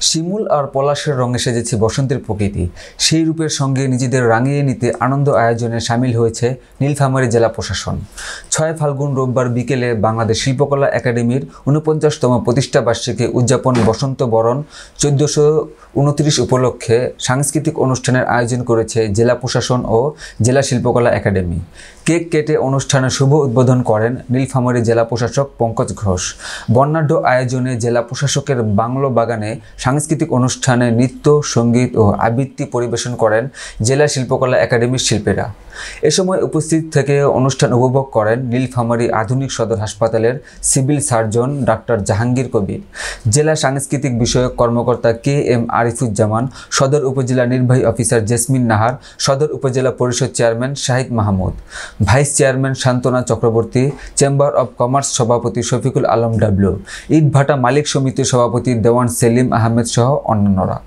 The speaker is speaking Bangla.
শিমুল আর পলাশের রঙে সেজেছে বসন্তের প্রকৃতি। সেই রূপের সঙ্গে নিজেদের রাঙিয়ে নিতে আনন্দ আয়োজনে সামিল হয়েছে নীলফামারী জেলা প্রশাসন। ছয় ফাল্গুন রোববার বিকেলে বাংলাদেশ শিল্পকলা একাডেমির উনপঞ্চাশতম প্রতিষ্ঠাবার্ষিকী উদযাপন বসন্ত বরণ চোদ্দোশো উনত্রিশ উপলক্ষে সাংস্কৃতিক অনুষ্ঠানের আয়োজন করেছে জেলা প্রশাসন ও জেলা শিল্পকলা একাডেমি। কেক কেটে অনুষ্ঠানে শুভ উদ্বোধন করেন নীলফামারী জেলা প্রশাসক পঙ্কজ ঘোষ। বর্ণাঢ্য আয়োজনে জেলা প্রশাসকের বাংলো বাগানে সাংস্কৃতিক অনুষ্ঠানে নৃত্য, সংগীত ও আবৃত্তি পরিবেশন করেন জেলা শিল্পকলা একাডেমির শিল্পীরা। এ সময় উপস্থিত থেকে অনুষ্ঠান উপভোগ করেন নীলফামারী আধুনিক সদর হাসপাতালের civil surgeon doctor Jahangir Kabir. জেলা সাংস্কৃতিক বিষয়ক কর্মকর্তা কে এম আরিফুজ্জামান, সদর উপজেলা নির্বাহী অফিসার জেসমিন নাহার, সদর উপজেলা পরিষদ chairman Shahid Mahmud, vice chairman Shantona Chakraborty, chamber of commerce সভাপতি শফিকুল আলম ডাবলু ইটভাটা মালিক সমিতির সভাপতি দেওয়ান সেলিম আহমেদ সহ অন্যান্যরা।